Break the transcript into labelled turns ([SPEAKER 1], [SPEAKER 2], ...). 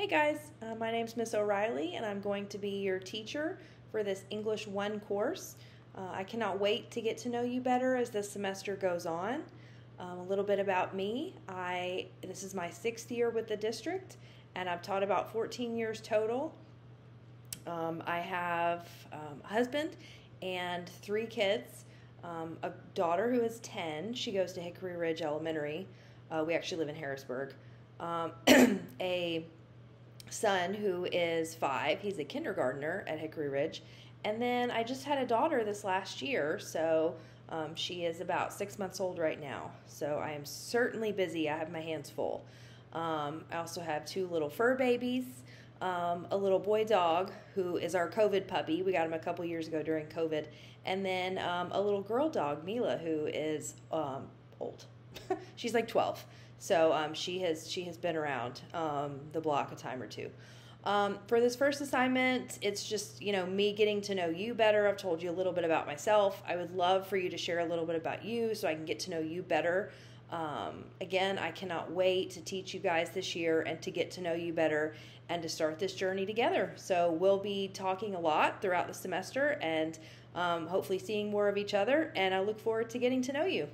[SPEAKER 1] Hey guys, uh, my name's Miss O'Reilly, and I'm going to be your teacher for this English 1 course. Uh, I cannot wait to get to know you better as the semester goes on. Um, a little bit about me I this is my sixth year with the district, and I've taught about 14 years total. Um, I have um, a husband and three kids. Um, a daughter who is 10. She goes to Hickory Ridge Elementary. Uh, we actually live in Harrisburg. Um, a son who is five. He's a kindergartner at Hickory Ridge. And then I just had a daughter this last year, so um, she is about six months old right now. So I am certainly busy. I have my hands full. Um, I also have two little fur babies, um, a little boy dog who is our COVID puppy. We got him a couple years ago during COVID. And then um, a little girl dog, Mila, who is um, old. She's like 12. So um, she has she has been around um, the block a time or two. Um, for this first assignment, it's just you know me getting to know you better. I've told you a little bit about myself. I would love for you to share a little bit about you so I can get to know you better. Um, again, I cannot wait to teach you guys this year and to get to know you better and to start this journey together. So we'll be talking a lot throughout the semester and um, hopefully seeing more of each other. And I look forward to getting to know you.